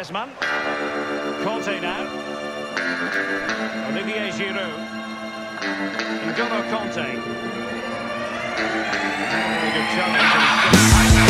Griezmann. Conte now. Olivier Giroud. N'Golo Conte. Good challenge.